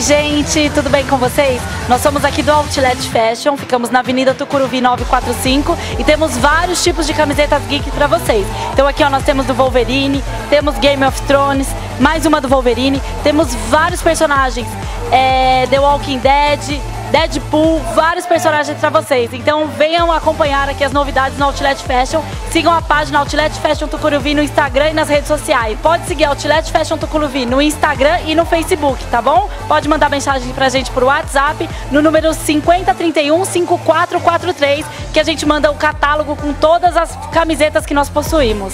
gente, tudo bem com vocês? Nós somos aqui do Outlet Fashion, ficamos na Avenida Tucuruvi 945 e temos vários tipos de camisetas geek para vocês. Então aqui ó, nós temos do Wolverine, temos Game of Thrones, mais uma do Wolverine, temos vários personagens, é, The Walking Dead, Deadpool, vários personagens para vocês. Então venham acompanhar aqui as novidades no Outlet Fashion. Sigam a página Outlet Fashion Tucuruvi no Instagram e nas redes sociais. Pode seguir Outlet Fashion Tucuruvi no Instagram e no Facebook, tá bom? Pode mandar mensagem pra gente pro WhatsApp no número 5031 5443 que a gente manda o catálogo com todas as camisetas que nós possuímos.